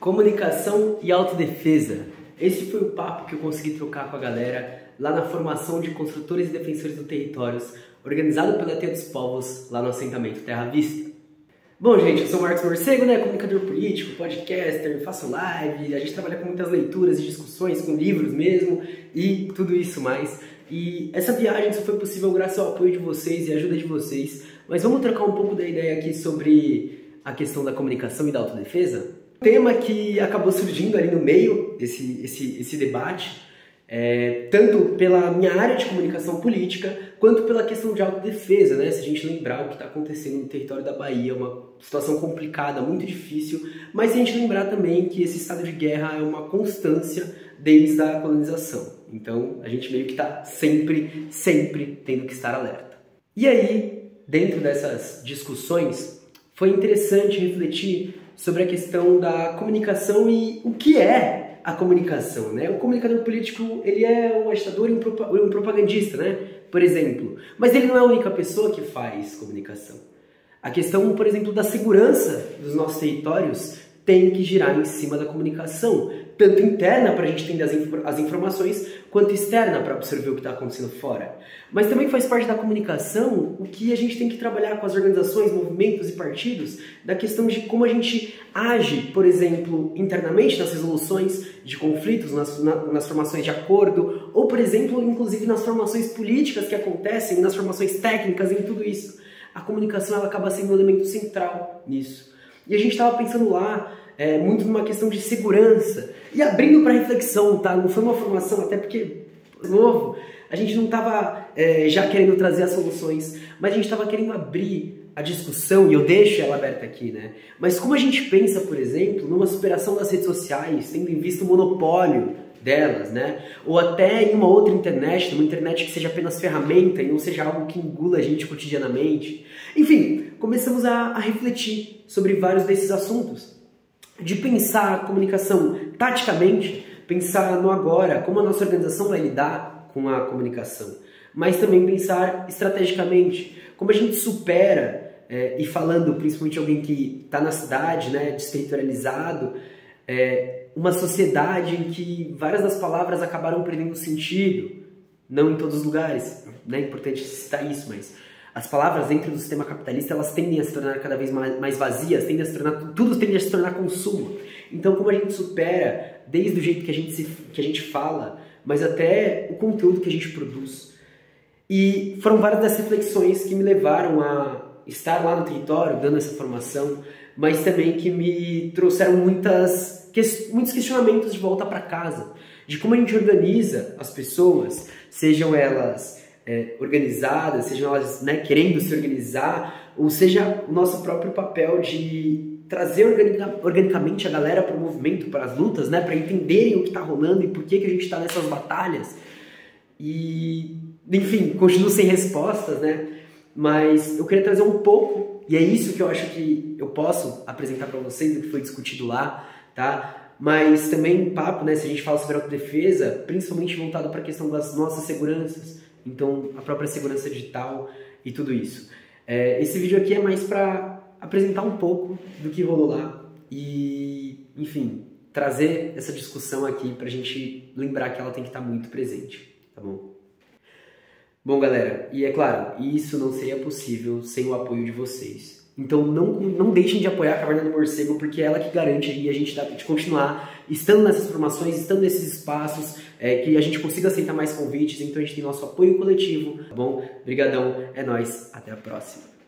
Comunicação e autodefesa. Esse foi o papo que eu consegui trocar com a galera lá na formação de construtores e defensores do territórios, organizado pela Tia dos Povos, lá no assentamento Terra Vista. Bom, gente, eu sou o Marcos Morcego, né? Comunicador político, podcaster, faço live, a gente trabalha com muitas leituras e discussões, com livros mesmo e tudo isso mais. E essa viagem só foi possível graças ao apoio de vocês e ajuda de vocês. Mas vamos trocar um pouco da ideia aqui sobre a questão da comunicação e da autodefesa? Tema que acabou surgindo ali no meio desse esse, esse debate, é, tanto pela minha área de comunicação política, quanto pela questão de autodefesa, né? Se a gente lembrar o que está acontecendo no território da Bahia, uma situação complicada, muito difícil, mas se a gente lembrar também que esse estado de guerra é uma constância desde a colonização. Então a gente meio que está sempre, sempre tendo que estar alerta. E aí, dentro dessas discussões, foi interessante refletir sobre a questão da comunicação e o que é a comunicação, né? O comunicador político, ele é um agitador e um propagandista, né? Por exemplo. Mas ele não é a única pessoa que faz comunicação. A questão, por exemplo, da segurança dos nossos territórios tem que girar em cima da comunicação tanto interna para a gente entender as, inf as informações, quanto externa para absorver o que está acontecendo fora. Mas também faz parte da comunicação o que a gente tem que trabalhar com as organizações, movimentos e partidos, da questão de como a gente age, por exemplo, internamente nas resoluções de conflitos, nas, na, nas formações de acordo, ou, por exemplo, inclusive nas formações políticas que acontecem, nas formações técnicas, em tudo isso. A comunicação ela acaba sendo um elemento central nisso. E a gente estava pensando lá é, muito numa questão de segurança. E abrindo para reflexão, tá? Não foi uma formação, até porque, novo, a gente não estava é, já querendo trazer as soluções, mas a gente estava querendo abrir a discussão, e eu deixo ela aberta aqui, né? Mas como a gente pensa, por exemplo, numa superação das redes sociais, tendo em vista o monopólio delas, né? Ou até em uma outra internet, numa internet que seja apenas ferramenta e não seja algo que engula a gente cotidianamente. Enfim, começamos a, a refletir sobre vários desses assuntos de pensar a comunicação taticamente, pensar no agora, como a nossa organização vai lidar com a comunicação, mas também pensar estrategicamente, como a gente supera, é, e falando principalmente alguém que está na cidade, né, desterritorializado, é, uma sociedade em que várias das palavras acabaram perdendo sentido, não em todos os lugares, né, é importante citar isso, mas as palavras dentro do sistema capitalista elas tendem a se tornar cada vez mais, vazias, tendem a se tornar, tudo tende a se tornar consumo. Então, como a gente supera, desde o jeito que a gente, se, que a gente fala, mas até o conteúdo que a gente produz. E foram várias das reflexões que me levaram a estar lá no território, dando essa formação, mas também que me trouxeram muitas, muitos questionamentos de volta para casa, de como a gente organiza as pessoas, sejam elas é, organizadas, sejam elas né, querendo se organizar, ou seja, o nosso próprio papel de trazer organica, organicamente a galera para o movimento, para as lutas, né, para entenderem o que está rolando e por que, que a gente está nessas batalhas. E, enfim, continuo sem respostas, né? Mas eu queria trazer um pouco, e é isso que eu acho que eu posso apresentar para vocês, do que foi discutido lá, tá? Mas também papo, né? Se a gente fala sobre autodefesa, principalmente voltado para a questão das nossas seguranças, então a própria segurança digital e tudo isso. É, esse vídeo aqui é mais para apresentar um pouco do que rolou lá e, enfim, trazer essa discussão aqui para a gente lembrar que ela tem que estar tá muito presente, tá bom? Bom, galera, e é claro, isso não seria possível sem o apoio de vocês. Então não, não deixem de apoiar a Caverna do Morcego, porque é ela que garante aí a gente de continuar estando nessas formações, estando nesses espaços, é, que a gente consiga aceitar mais convites, então a gente tem nosso apoio coletivo, tá bom? Obrigadão, é nós, até a próxima.